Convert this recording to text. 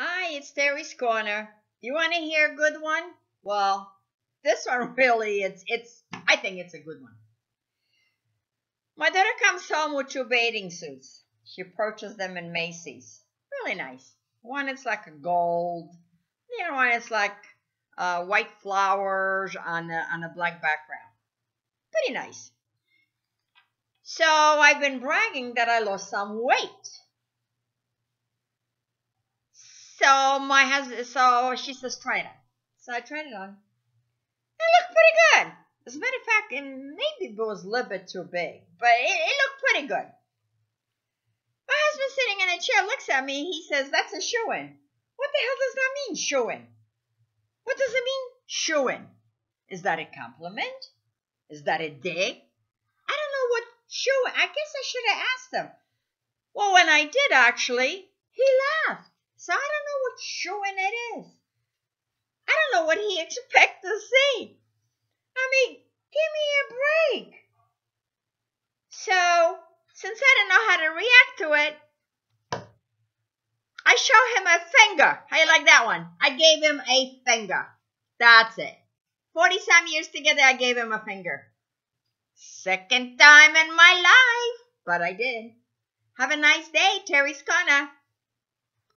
Hi, it's Terri's Corner. You want to hear a good one? Well, this one really, it's, it's, I think it's a good one. My daughter comes home with two bathing suits. She purchased them in Macy's. Really nice. One is like a gold. The other one is like uh, white flowers on a, on a black background. Pretty nice. So I've been bragging that I lost some weight. So my husband, so she says, try it on. So I tried it on. It looked pretty good. As a matter of fact, it maybe it was a little bit too big, but it, it looked pretty good. My husband sitting in a chair looks at me. He says, that's a shoe-in. What the hell does that mean, shoe-in? What does it mean, shoe-in? Is that a compliment? Is that a dig? I don't know what shoe. I guess I should have asked him. Well, when I did actually, he laughed. So I don't know what showing it is. I don't know what he expects to see. I mean, give me a break. So, since I didn't know how to react to it, I show him a finger. How you like that one? I gave him a finger. That's it. 40 some years together, I gave him a finger. Second time in my life, but I did. Have a nice day, Terri's Corner.